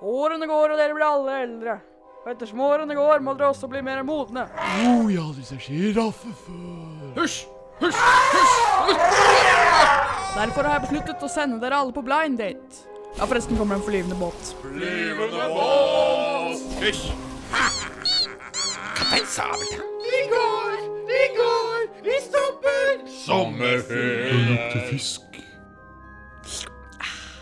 Årene går, og dere blir alle eldre. Og ettersom årene går, må dere også bli mer modne. Å ja, disse sjiraffefør. Hysj! Hysj! Hysj! Derfor har jeg besluttet å sende dere alle på blind date. Ja, forresten kommer en flyvende båt. Flyvende båt! Hysj! Kaptein Sabeltann. Vi går, vi går, vi stopper. Sommerferie. lukter fisk.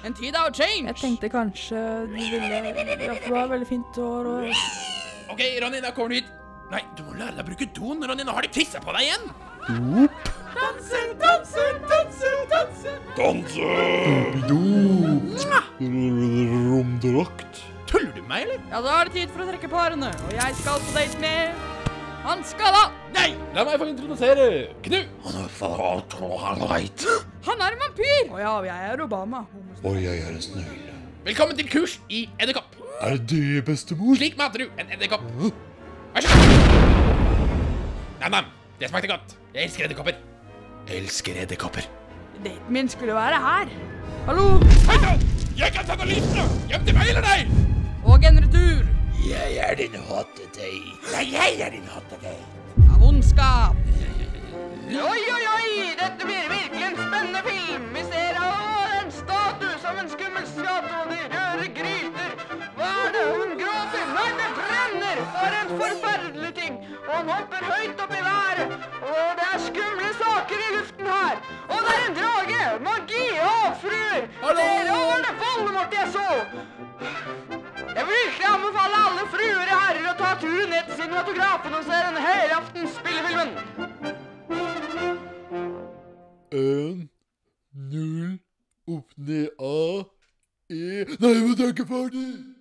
En tid av change. Jeg tenkte kanskje du ville Ja, for du har veldig fint hår og OK, Ronny, da kommer du hit. Nei, du må lære deg å bruke doen, Ronny. Nå har de tissa på deg igjen. Danse, danse, danse, danse. Danse! Romdrakt. Tuller du med meg, eller? Ja, da er det tid for å trekke parene. Og jeg skal på date med han skalla. Nei! La meg få introdusere Knut. Han er en vampyr. Å ja, jeg er Obama. Og jeg er en snøyle. Velkommen til kurs i edderkopp. Er det det, bestemor? Slik mater du en edderkopp. Vær så god. Nam-nam. Det smakte godt. Jeg elsker edderkopper. Elsker edderkopper. Daten min skulle være her. Hallo. Hei sann! Jeg kan ta noe lysene! Hjem til meg eller deg! Og en retur. Jeg er din hotte date. Nei, jeg er din hotte date. Av ondskap. Ting. Og han hopper høyt opp i været. Og det er skumle saker i luften her. Og det er en drage! Magi! Havfruer! fruer! Hallo! Var det Voldemort jeg så? Jeg vil virkelig anbefale alle fruer og herrer å ta turen ned til cinematografen og se den helaftens spillefilmen. En, null, opp ned A, E Nei, det er ikke ferdig!